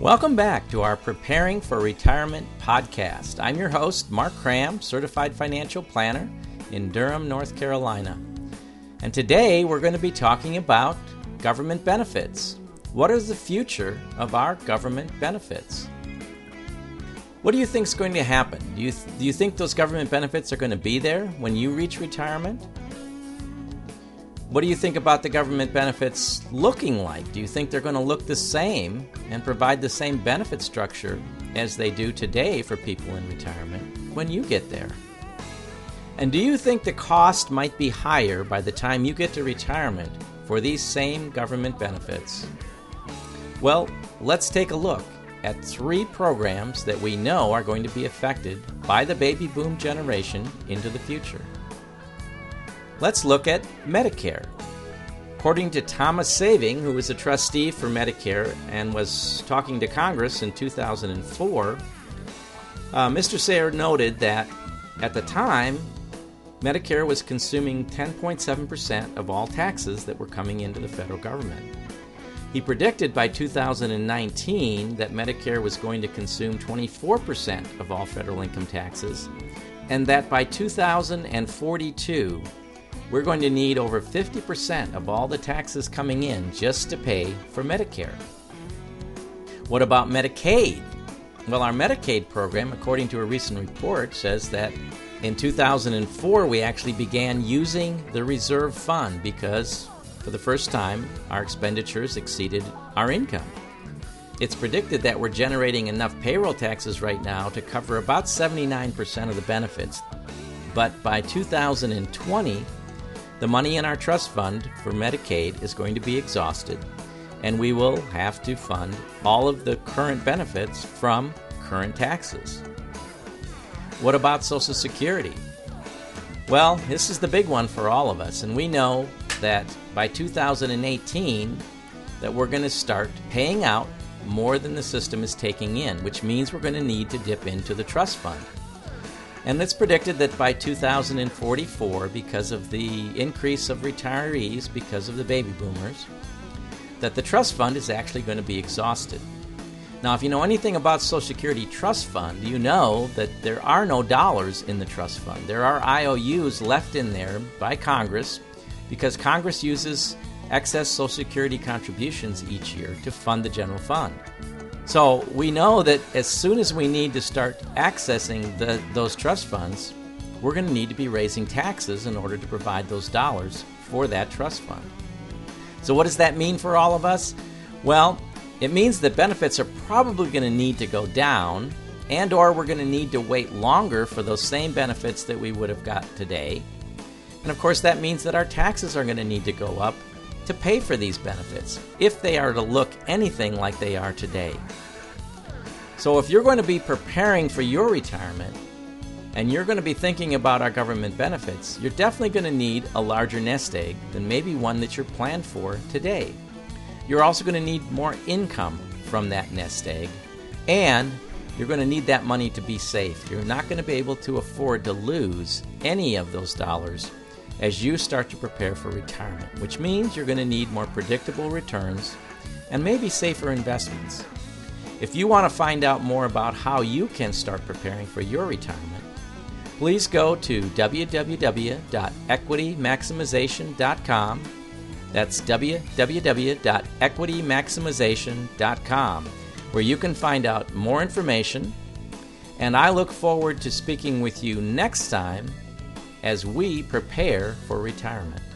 Welcome back to our Preparing for Retirement podcast. I'm your host, Marc Cram, certified financial planner in Durham, North Carolina. And today we're going to be talking about government benefits. What is the future of our government benefits? What do you think is going to happen? Do you, th- do you think those government benefits are going to be there when you reach retirement? What do you think about the government benefits looking like? Do you think they're going to look the same and provide the same benefit structure as they do today for people in retirement when you get there? And do you think the cost might be higher by the time you get to retirement for these same government benefits? Well, let's take a look at three programs that we know are going to be affected by the baby boom generation into the future. Let's look at Medicare. According to Thomas Saving, who was a trustee for Medicare and was talking to Congress in 2004, uh, Mr. Sayer noted that at the time, Medicare was consuming 10.7% of all taxes that were coming into the federal government. He predicted by 2019 that Medicare was going to consume 24% of all federal income taxes, and that by 2042, we're going to need over 50% of all the taxes coming in just to pay for Medicare. What about Medicaid? Well, our Medicaid program, according to a recent report, says that in 2004 we actually began using the reserve fund because for the first time our expenditures exceeded our income. It's predicted that we're generating enough payroll taxes right now to cover about 79% of the benefits. But by 2020, the money in our trust fund for Medicaid is going to be exhausted, and we will have to fund all of the current benefits from current taxes. What about Social Security? Well, this is the big one for all of us, and we know that by 2018 that we're going to start paying out more than the system is taking in, which means we're going to need to dip into the trust fund. And it's predicted that by 2044, because of the increase of retirees because of the baby boomers, that the trust fund is actually going to be exhausted. Now, if you know anything about Social Security Trust Fund, you know that there are no dollars in the trust fund. There are IOUs left in there by Congress because Congress uses excess Social Security contributions each year to fund the general fund. So we know that as soon as we need to start accessing the, those trust funds, we're going to need to be raising taxes in order to provide those dollars for that trust fund. So, what does that mean for all of us? Well, it means that benefits are probably going to need to go down and or we're going to need to wait longer for those same benefits that we would have got today. And of course that means that our taxes are going to need to go up to pay for these benefits if they are to look anything like they are today. So, if you're going to be preparing for your retirement and you're going to be thinking about our government benefits, you're definitely going to need a larger nest egg than maybe one that you're planned for today. You're also going to need more income from that nest egg, and you're going to need that money to be safe. You're not going to be able to afford to lose any of those dollars as you start to prepare for retirement, which means you're going to need more predictable returns and maybe safer investments. If you want to find out more about how you can start preparing for your retirement, please go to www.equitymaximization.com. That's www.equitymaximization.com, where you can find out more information. And I look forward to speaking with you next time as we prepare for retirement.